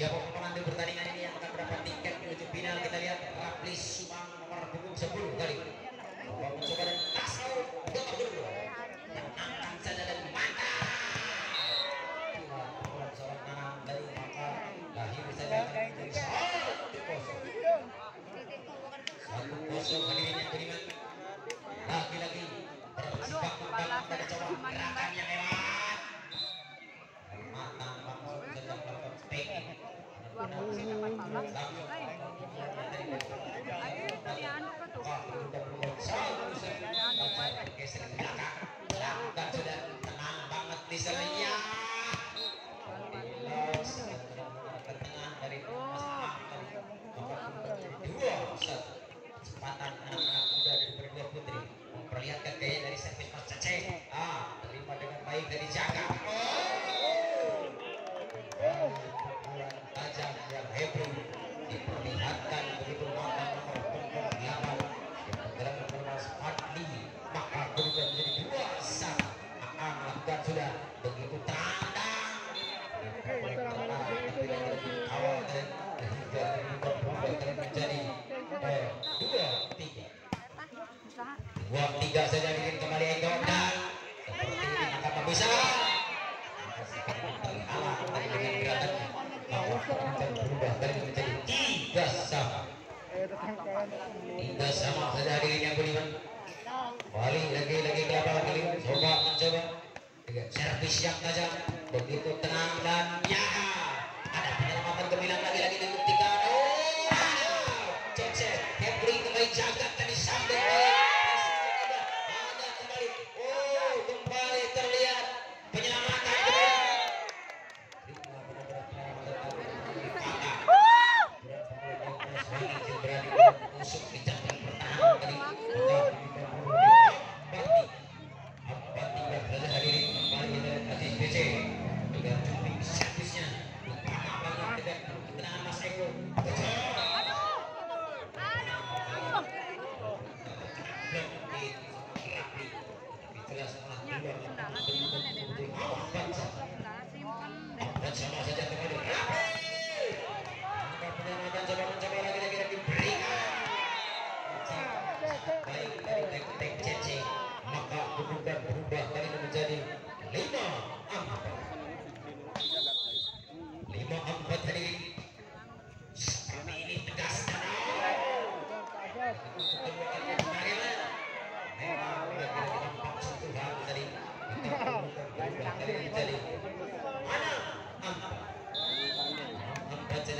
ya a jadi dua eh, tiga? Dua tiga saja bikin kembali Eko. Dan bisa? Tiga sama. Tiga sama saja dirinya Budiman balik lagi lagi kelapa lagi.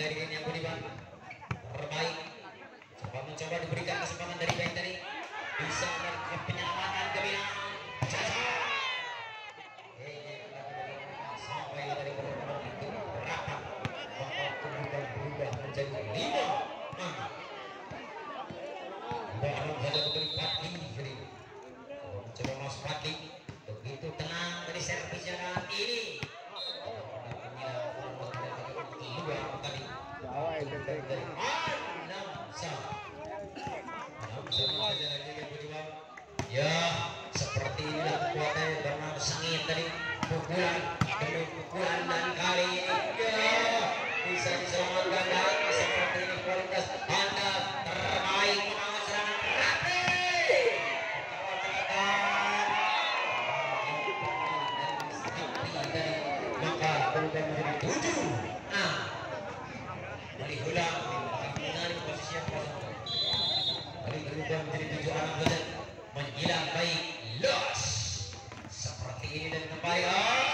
ആചാര്യൻ ഞാൻ കൂടി korban menjadi tujuh. Nah, dari hula posisi yang kosong. Dari berubah menjadi tujuh anak hula menghilang baik los seperti ini dan kembali. Oh.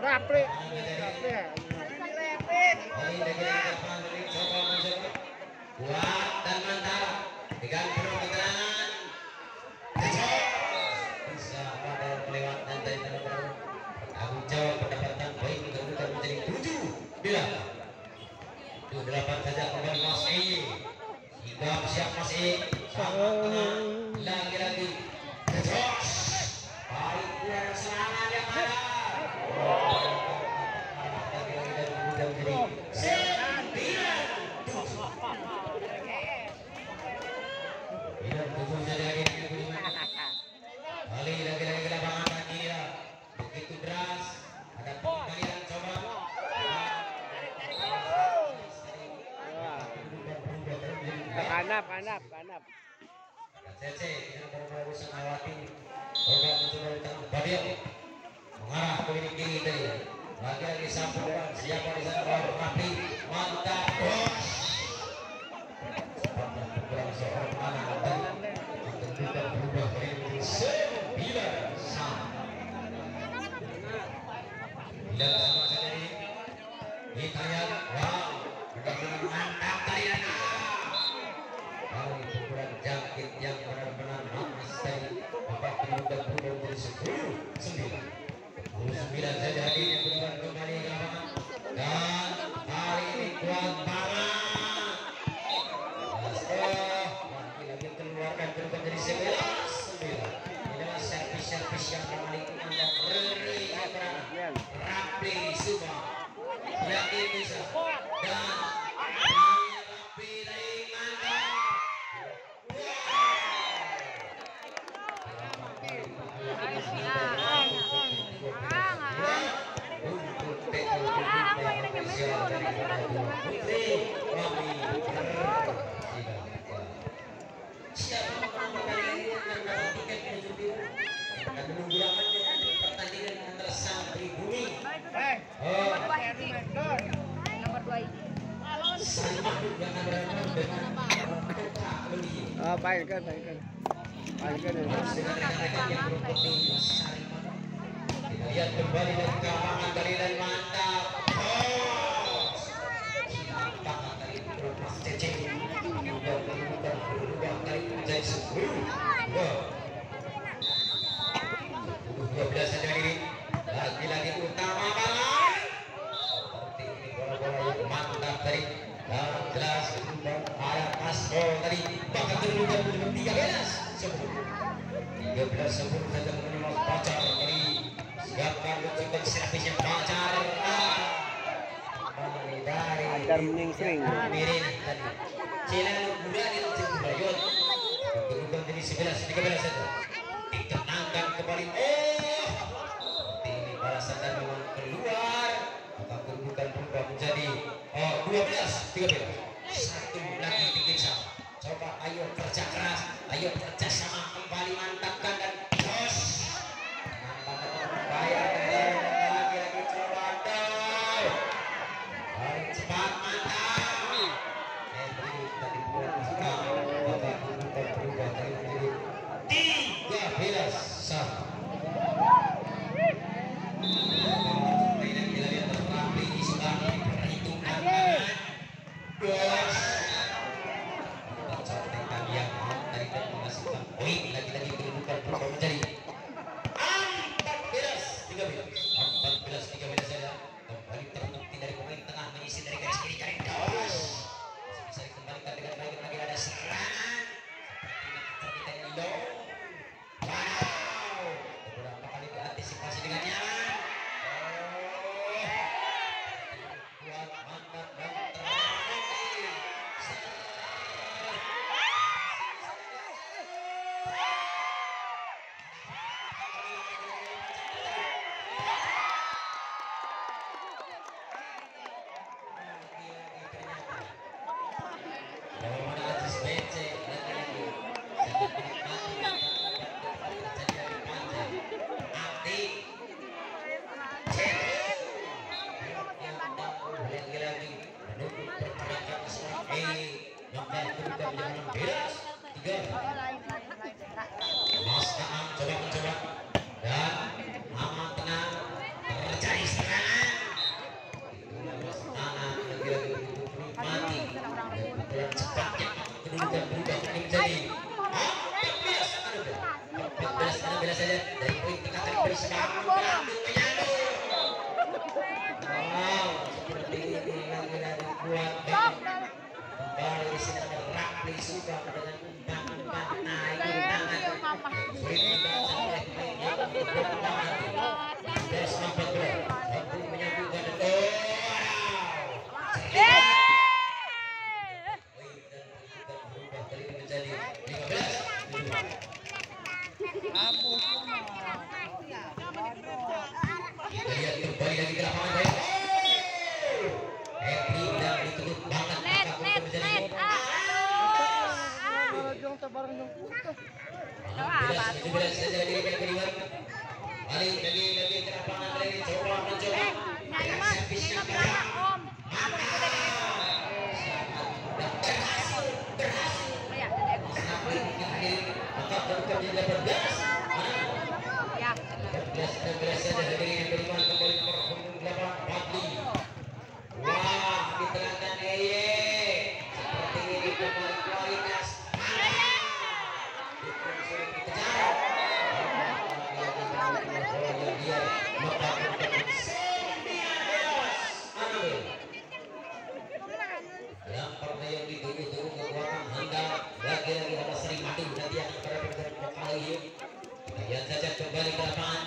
Rapre, rapre kuat dan mantap. Pegang penuh keterangan kecil bisa pada kelewat nanti teman-teman. Tanggung jawab pendapatan baik mudah-mudahan menjadi tujuh. Bila? Tujuh delapan saja. Kembali Mas E. Siap siap Mas E. Sama Panap, panap, kanap. Cece, yang bermain Wismawati, program mencoba Babil, mengarah keliling kiri tadi. Lagi-lagi sambungan, siapa di sana, Rafi, mantap, bos. Silva. E a Oh, baik baik. Baik. Lihat kembali dan mantap. sering. Ah, Mirin tadi. Cina muda di Cina Bayot. Berubah jadi sebelas, tiga belas satu. Ditendangkan kembali. Oh, ini balasan dan memang keluar. Maka kedudukan berubah menjadi oh dua belas, tiga belas. Satu lagi tinggi Coba ayo kerja keras, ayo kerja sama kembali mantap. cepat mantap tiga belas lagi-lagi menunjukkan peluang menjadi 14 13 14 13 yang saja kembali ke depan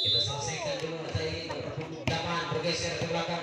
kita selesaikan dulu tadi 8 bergeser ke belakang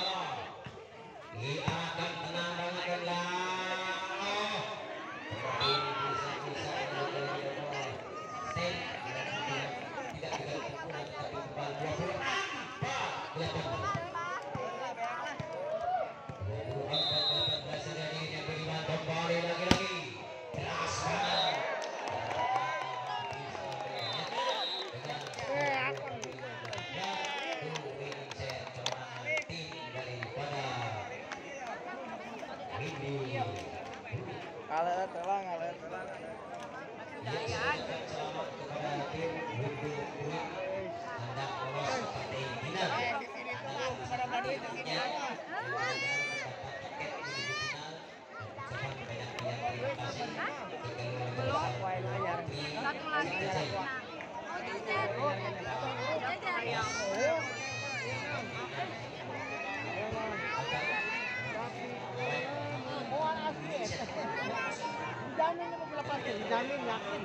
Yeah. Belum. Satu lagi. Yakin.